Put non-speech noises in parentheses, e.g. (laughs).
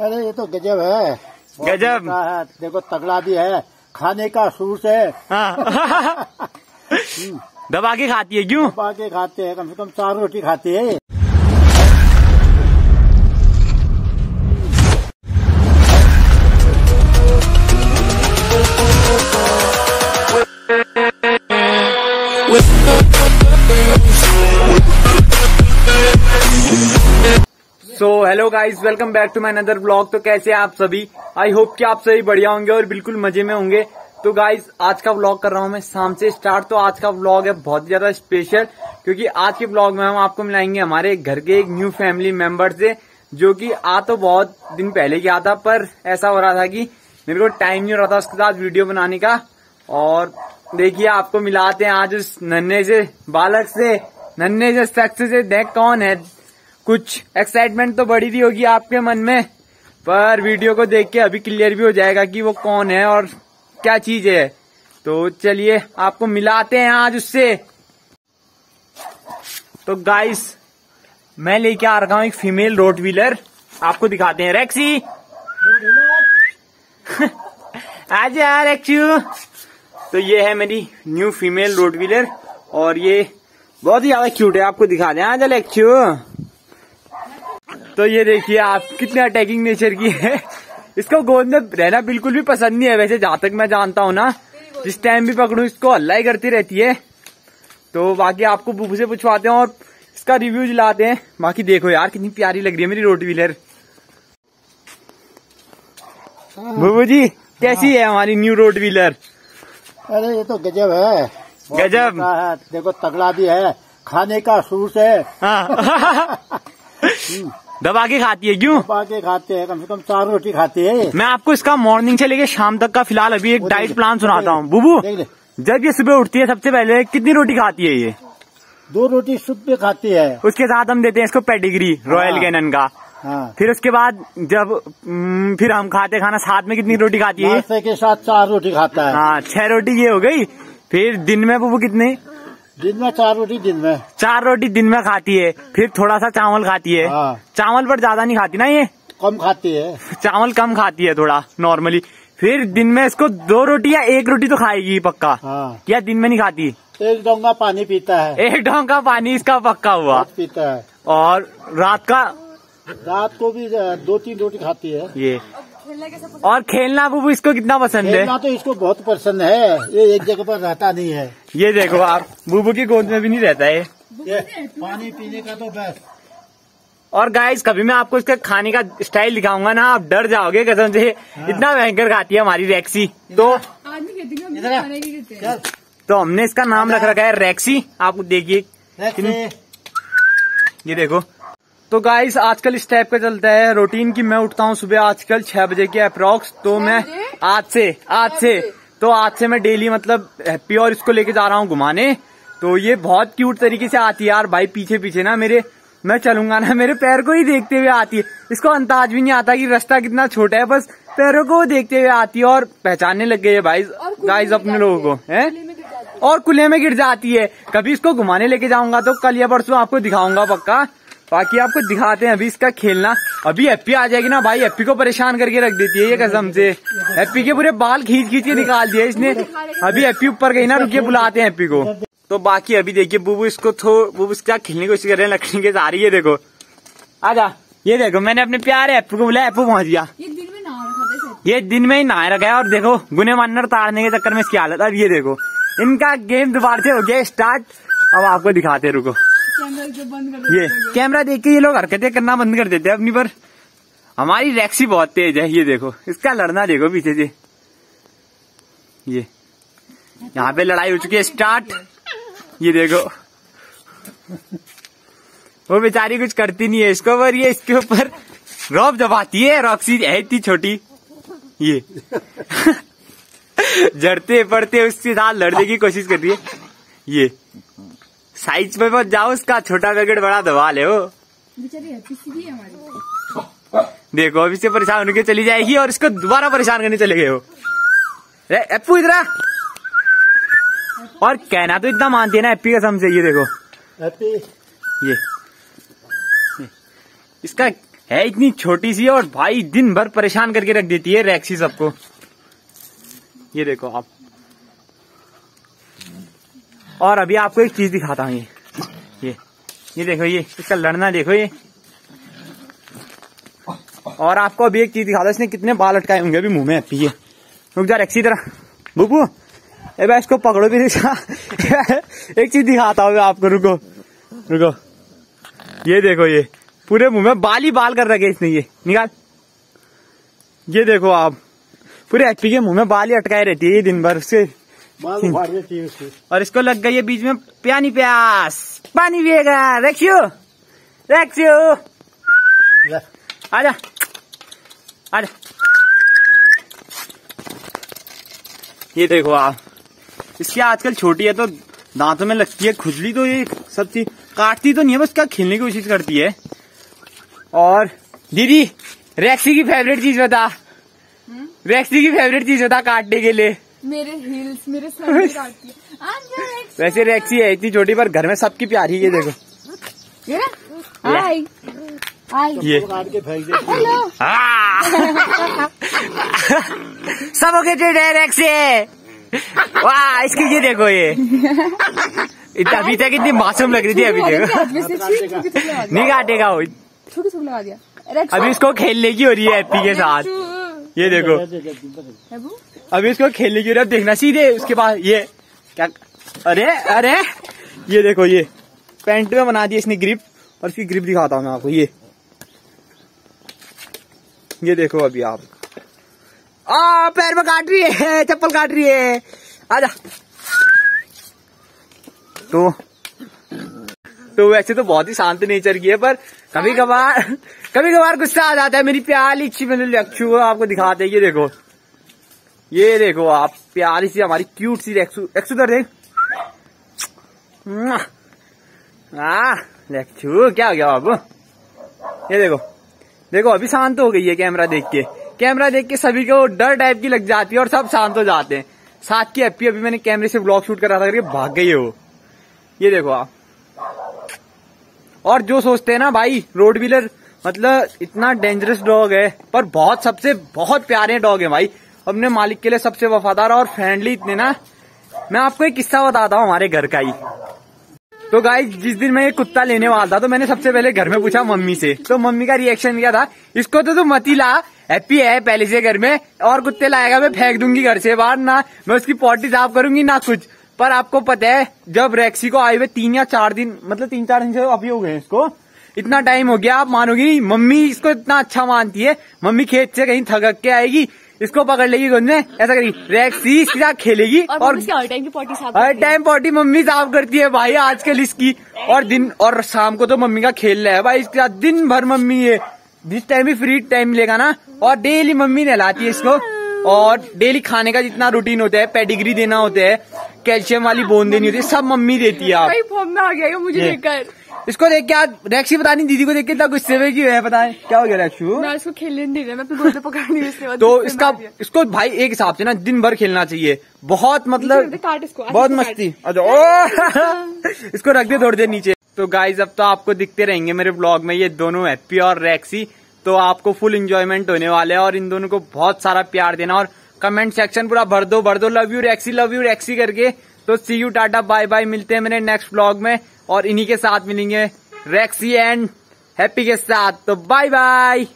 अरे ये तो गजब है। गजब। है। देखो तगड़ा भी है। खाने का सूस है हाँ। (laughs) दबा के खाती है क्यों? दबा के खाते हैं। कम से कम चार रोटी खाते हैं। Hello guys welcome back to my another blog तो कैसे हैं आप सभी? आई होप कि आप सभी बढ़िया होंगे और बिल्कुल मज़े में होंगे। तो गाइस आज का ब्लॉग कर रहा हूँ मैं शाम से स्टार्ट तो आज का ब्लॉग है बहुत ज़्यादा स्पेशल क्योंकि आज के ब्लॉग में हम आपको मिलाएँगे हमारे घर के एक न्यू फैमिली मेंबर से, जो कि आ तो बहुत दिन पहले किया था, पर ऐसा हो रहा था कि मेरे को टाइम नहीं हो रहा था उसके साथ वीडियो बनाने का। और देखिए, आपको मिलाते हैं आज उस नन्हे से, बालक से, नन्हे से शख्स से, देख कौन है? कुछ एक्साइटमेंट तो बढ़ी रही होगी आपके मन में, पर वीडियो को देख के अभी क्लियर भी हो जाएगा कि वो कौन है और क्या चीज़ है। तो चलिए, आपको मिलाते हैं आज उससे। तो गाइस मैं लेके आ रखा हूँ एक फीमेल रोड व्हीलर आपको दिखाते हैं। रेक्सी आजा रेक्सू तो ये है मेरी न्यू फीमेल रोड व्हीलर और ये बहुत ही ज़्यादा क्यूट है। आपको दिखा दें आजा रेक्सू तो ये देखिए आप कितने अटैकिंग नेचर की है। इसको गोद में रहना बिल्कुल भी पसंद नहीं है। वैसे जहाँ तक मैं जानता हूँ ना जिस टाइम भी पकड़ू इसको हल्ला ही करती रहती है। तो बाकी आपको बुबू से पूछवाते हैं और इसका रिव्यू दिलाते हैं। बाकी देखो यार कितनी प्यारी लग रही है मेरी रोड व्हीलर बुबू जी कैसी है हमारी न्यू रोड व्हीलर अरे ये तो गजब है। गजब। है देखो तगड़ा भी है। खाने का सूस है। हाँ। (laughs) (laughs) दबा के खाती है क्यों? पा के खाते हैं कम से कम चार रोटी खाते हैं। मैं आपको इसका मॉर्निंग से लेके शाम तक का फ़िलहाल अभी एक डाइट प्लान सुनाता हूँ। बुबू जब ये सुबह उठती है सबसे पहले कितनी रोटी खाती है ये? दो रोटी सुबह खाती है। उसके साथ हम देते हैं इसको पेडिग्री रॉयल। कैनन का। हाँ। फिर उसके बाद जब फिर हम खाते खाना साथ में कितनी रोटी खाती है? के साथ चार रोटी खाता है। हाँ छह रोटी ये हो गई। फिर दिन में बुबू कितने? दिन में चार रोटी दिन में। चार रोटी दिन में खाती है फिर थोड़ा सा चावल खाती है। हाँ। चावल पर ज़्यादा नहीं खाती ना ये? कम खाती है। चावल कम खाती है थोड़ा नॉर्मली फिर दिन में इसको दो रोटी या एक रोटी तो खाएगी पक्का। हाँ। या दिन में नहीं खाती? एक डोंगा पानी पीता है। एक ढोंग का पानी इसका पक्का हुआ। पीता है। और रात का रात को भी दो तीन रोटी खाती है। ये। और खेलना बुबू इसको कितना पसंद है? खेलना तो इसको बहुत पसंद है। ये एक जगह पर रहता नहीं है। ये देखो आप बुबू की गोद में भी नहीं रहता है पानी पीने का तो बस। और गाइस कभी मैं आपको इसका खाने का स्टाइल दिखाऊँगा ना आप डर जाओगे कसम से। इतना भयंकर खाती है हमारी रेक्सी तो हैं हैं तो हमने इसका नाम रख रखा है रेक्सी आप देखिए। ये देखो। तो गाइस आजकल इस टाइप का चलता है। रूटीन की मैं उठता हूँ सुबह आजकल छह बजे के अप्रोक्स तो मैं आज से आज से तो आज से मैं डेली मतलब हैप्पी और इसको लेके जा रहा हूँ घुमाने। तो ये बहुत क्यूट तरीके से आती है यार। भाई पीछे पीछे ना मेरे मैं चलूँगा ना मेरे पैर को ही देखते हुए आती है। इसको अंदाज भी नहीं आता कि रास्ता कितना छोटा है बस पैरों को देखते हुए आती है और पहचानने लग गई है भाई। गाइस अपने लोगों को है, खुले। और कुल्ले में गिर जाती है। कभी इसको घुमाने लेके जाऊँगा तो कल या परसों आपको दिखाऊँगा पक्का। बाकी आपको दिखाते हैं अभी इसका खेलना अभी हैप्पी आ जाएगी ना भाई हैप्पी को परेशान करके रख देती है ये कसम से। हैप्पी के पूरे बाल खींच खींच के निकाल दिए इसने अभी हैप्पी ऊपर गई ना रुकिए बुलाते हैं हैप्पी को। तो बाकी अभी देखिए बुबू इसको थो बुबू इसका खेलने की कोशिश कर रहे हैं लकड़ी के सारी ये देखो। आजा ये देखो मैंने अपने प्यारे हैप्पू को बुलाया हैप्पू पहुँच गया। ये दिन में ही नहा रखा है और देखो गुने मान्नर ताड़ने के चक्कर में इसकी हालत अब ये देखो। इनका गेम दोबारा से हो गया स्टार्ट। अब आपको दिखाते हैं, रुको। ये। कैमरा देख के ये लोग हरकतें करना बंद कर देते हैं अपनी पर। हमारी रैक्सी बहुत तेज है ये देखो। इसका लड़ना देखो पीछे से। ये। यहाँ पे लड़ाई हो चुकी है स्टार्ट। ये देखो। वो बेचारी कुछ करती नहीं है इसको पर ये इसके ऊपर रॉब दबाती है रॉक्सी है इतनी छोटी। ये। (laughs) जड़ते पड़ते उसके साथ लड़ने की कोशिश कर रही है। ये। साइज़ पे मत जाओ उसका छोटा पैकेट बड़ा दबा ले वो बेचारी हैप्पी सी भी है हमारी। देखो अभी इससे परेशान होने के चली जाएगी और इसको दोबारा परेशान करने चले गए हो। रे एप्पू इधर आ। और कहना तो इतना मानती है ना एप्पी कसम से ये देखो। हैप्पी ये। ये। इसका है इतनी छोटी सी और भाई दिन भर परेशान करके रख देती है रैक्सी सबको। ये देखो आप। और अभी आपको एक चीज़ दिखाता हूँ ये। ये ये देखो ये, इसका लड़ना देखो ये। और आपको अभी एक चीज़ दिखाता हूँ, इसने कितने बाल अटकाए होंगे अभी मुँह में है रुक जा रैक्सी तरह। बुबू, ए भाई इसको पकड़ो भी दिखा (laughs) एक चीज़ दिखाता हूँ आपको, रुको रुको। ये देखो ये, पूरे मुँह में बाल ही बाल कर रखे इसने ये। निकाल। ये देखो आप, पूरे एचपी के मुँह में बाल ही अटकाए रहती है दिन भर उसकी और इसको लग गई है बीच में प्यानी प्यास। पानी पिएगा। रखियो रखियो ले, आजा। आजा। ये देखो आप। इसकी आजकल छोटी है तो दांतों में लगती है। खुजली तो ये सब चीज़ काटती तो नहीं है बस क्या खेलने की कोशिश करती है। और दीदी रैक्सी की फेवरेट चीज़ बता। रैक्सी की फेवरेट चीज़ बता काटने के लिए। मेरे हील्स मेरे है। वैसे रैक्सी है इतनी छोटी पर घर में सबकी प्यारी है ये देखो। ये? हाय हाय ये। (laughs) है। हेलो सफोकेटेड है रैक्सी वाह इसकी ये देखो ये। इतना अभी तक इतनी मासूम लग रही थी अभी देखो। नहीं काटेगा वो। अभी इसको खेलने की हो रही है हैप्पी के साथ। ये (laughs) देखो। अभी इसको खेलने की रही देखना सीधे उसके पास ये क्या अरे अरे ये देखो ये पैंट में बना दिया इसने ग्रिप और इसकी ग्रिप दिखाता हूँ मैं आपको ये। ये देखो अभी आप। आ पैर में काट रही है चप्पल काट रही है। आजा। तो तो वैसे तो बहुत ही शांत नेचर की है, पर कभी कभार कभी कभार गुस्सा आ जाता है, मेरी प्यारी अच्छी मतलब अक्षु आपको दिखाते ये देखो ये देखो आप, प्यारी सी हमारी क्यूट सी रेक्सू रेक्सू कर देख। रेक्सू क्या हो गया बाबू ये देखो देखो, अभी शांत हो गई है कैमरा देख के। कैमरा देख के सभी को डर टाइप की लग जाती है और सब शांत हो जाते हैं। साथ की एप्पी अभी मैंने कैमरे से ब्लॉग शूट करा था, करके भाग गई है। ये देखो आप और जो सोचते हैं ना, भाई रोड व्हीलर मतलब इतना डेंजरस डॉग है, पर बहुत, सबसे बहुत प्यारे डॉग है भाई। अपने मालिक के लिए सबसे वफादार और फ्रेंडली इतने ना। मैं आपको एक किस्सा बताता हूँ हमारे घर का ही। तो गाइस जिस दिन मैं ये कुत्ता लेने वाला था तो मैंने सबसे पहले घर में पूछा मम्मी से। तो मम्मी का रिएक्शन क्या था? इसको तो तू मती ला। हैप्पी है पहले से घर में, और कुत्ते लाएगा, मैं फेंक दूँगी घर से बाहर, ना मैं उसकी पॉटी साफ़ करूँगी, ना कुछ। पर आपको पता है जब रैक्सी को आए हुए तीन या चार दिन मतलब तीन चार दिन से अभी हो गए इसको इतना टाइम हो गया आप मानोगी मम्मी इसको इतना अच्छा मानती है मम्मी खेत से कहीं थकक के आएगी इसको पकड़ लेगी गोद में ऐसा करेगी रैक्सी इसके साथ खेलेगी और और हर टाइम की पॉटी साफ़ हर टाइम पॉटी मम्मी साफ़ करती है भाई आजकल इसकी और दिन और शाम को तो मम्मी का खेल रहा है भाई इसके साथ दिन भर मम्मी है जिस टाइम भी फ्री टाइम लेगा ना और डेली मम्मी नहलाती है इसको और डेली खाने का जितना रूटीन होता है पेडिग्री देना होता है कैल्शियम वाली बोन देनी होती है सब मम्मी देती है आप। आ गया मुझे देखकर इसको देख के आज रैक्सी पता नहीं दीदी को देख के इतना गुस्से में क्यों है पता है क्या हो गया रैक्सू? मैं इसको खेलने नहीं रहा मैं अपने पकड़ नहीं इसके तो इसका इसको भाई एक हिसाब से ना दिन भर खेलना चाहिए। बहुत मतलब बहुत मस्ती। अच्छा (laughs) इसको रख दे थोड़ी देर नीचे। तो गाइज़ अब तो आपको दिखते रहेंगे मेरे ब्लॉग में ये दोनों हैप्पी और रैक्सी तो आपको फुल इंजॉयमेंट होने वाले हैं और इन दोनों को बहुत सारा प्यार देना और कमेंट सेक्शन पूरा भर दो भर दो। लव यू रैक्सी लव यू रैक्सी करके। तो see you tata bye bye मिलते हैं मेरे नेक्स्ट ब्लॉग में। और इन्हीं के साथ मिलेंगे रैक्सी एंड हैप्पी के साथ। तो बाय बाय